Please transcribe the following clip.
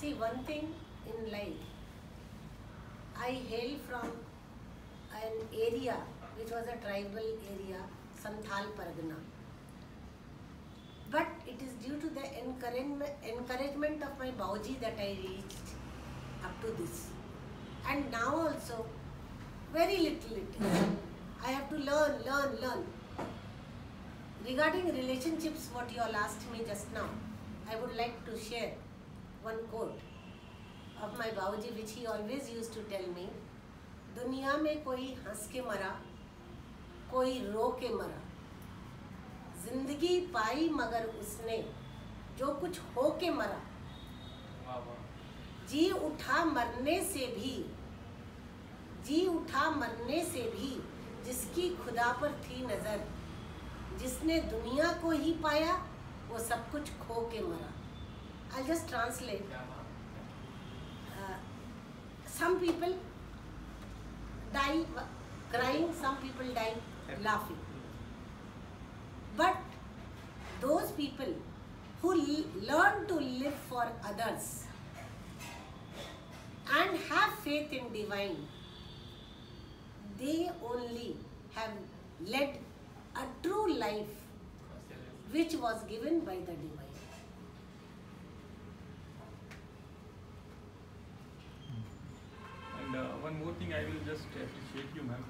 See, one thing in life, I hail from an area which was a tribal area, Santhal Pargana. But it is due to the encouragement, of my Bauji that I reached up to this. And now also, very little it is. I have to learn, learn, learn. Regarding relationships, what you all asked me just now, I would like to share one quote of my Bauji which he always used to tell me दुनिया में कोई हंस के मरा कोई रो के मरा। ज़िंदगी पाई मगर उसने जो कुछ हो के मरा। जी उठा मरने से भी जी उठा मरने से भी जिसकी खुदा पर थी नज़र जिसने दुनिया को ही पाया वो सब कुछ खो के मरा। I'll just translate. Uh, some people die crying, some people die laughing. But those people who learn to live for others and have faith in divine, they only have led a true life which was given by the divine. more thing I will just appreciate you, ma'am.